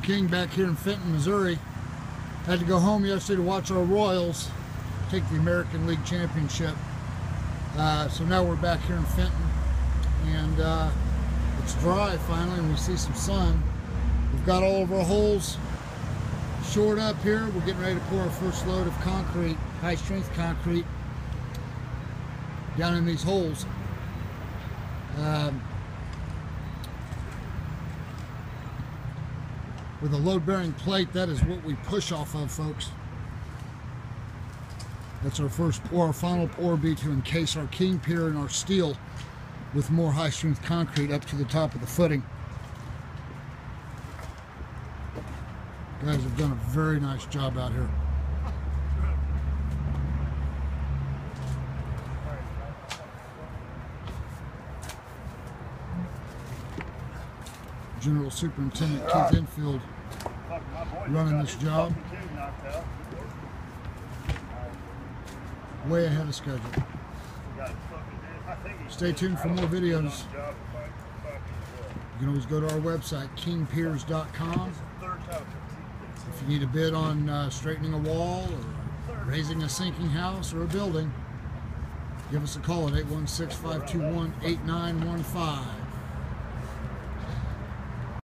King back here in Fenton, Missouri. Had to go home yesterday to watch our Royals take the American League Championship. Uh, so now we're back here in Fenton and uh, it's dry finally and we see some sun. We've got all of our holes shored up here. We're getting ready to pour our first load of concrete, high strength concrete, down in these holes. Um, with a load bearing plate, that is what we push off of, folks. That's our first pour. Our final pour will be to encase our king pier and our steel with more high strength concrete up to the top of the footing. Guys have done a very nice job out here. General Superintendent Keith Enfield running this job way ahead of schedule. Stay tuned for more videos. You can always go to our website, kingpiers.com. If you need a bid on uh, straightening a wall or raising a sinking house or a building, give us a call at 816 521 8915.